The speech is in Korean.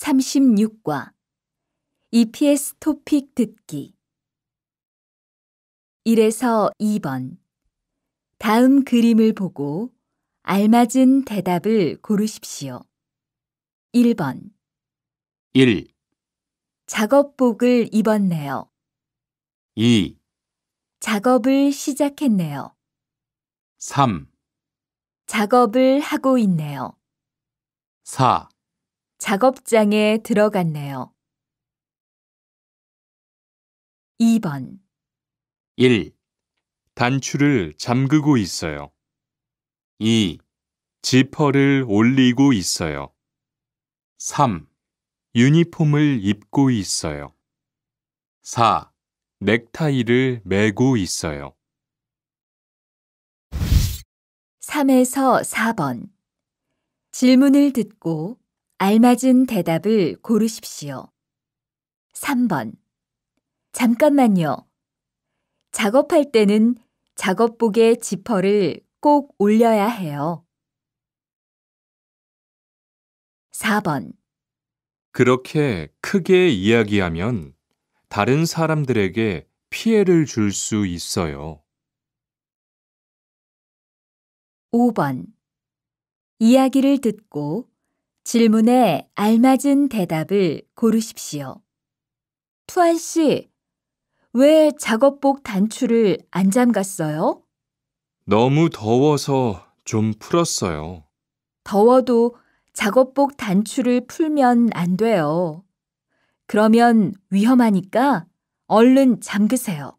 36과 EPS 토픽 듣기 1에서 2번 다음 그림을 보고 알맞은 대답을 고르십시오. 1번 1, 작업복을 입었네요. 2, 작업을 시작했네요. 3, 작업을 하고 있네요. 4, 작업장에 들어갔네요. 2번 1. 단추를 잠그고 있어요. 2. 지퍼를 올리고 있어요. 3. 유니폼을 입고 있어요. 4. 넥타이를 매고 있어요. 3에서 4번 질문을 듣고 알맞은 대답을 고르십시오. 3번 잠깐만요. 작업할 때는 작업복의 지퍼를 꼭 올려야 해요. 4번 그렇게 크게 이야기하면 다른 사람들에게 피해를 줄 수 있어요. 5번 이야기를 듣고 질문에 알맞은 대답을 고르십시오. 투안 씨, 왜 작업복 단추를 안 잠갔어요? 너무 더워서 좀 풀었어요. 더워도 작업복 단추를 풀면 안 돼요. 그러면 위험하니까 얼른 잠그세요.